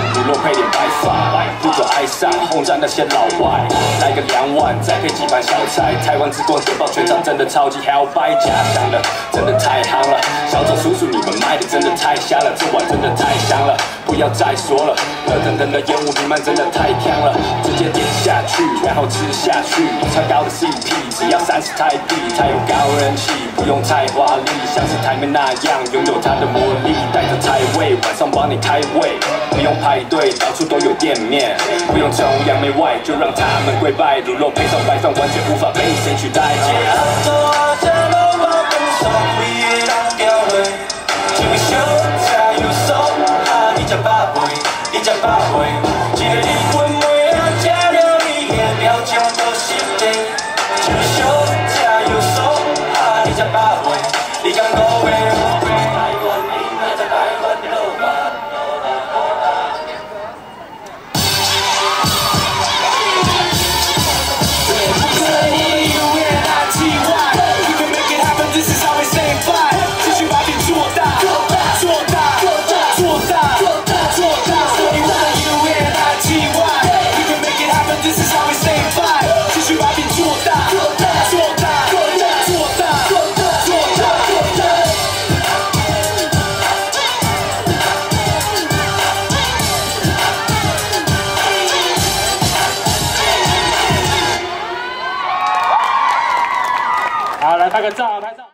in Taiwan，乳酪配点白饭，不准爱上轰炸那些老外，来个两碗，再配几盘小菜，台湾之光全爆全场，真的超级 hell by，假想的真的太夯，真的太瞎了，这碗真的太香了，不要再说了，热腾腾的烟雾弥漫真的太香了，直接点下去，然后吃下去，超高的 CP，只要三十泰币，它有高人气，不用太华丽，像是台妹那样拥有它的魔力，带着菜味，晚上帮你开胃，不用排队，到处都有店面，不用崇洋媚外，就让他们跪拜，卤肉配上白饭，完全无法被谁取代。啊，你才百倍，你才好，来拍个照，拍照。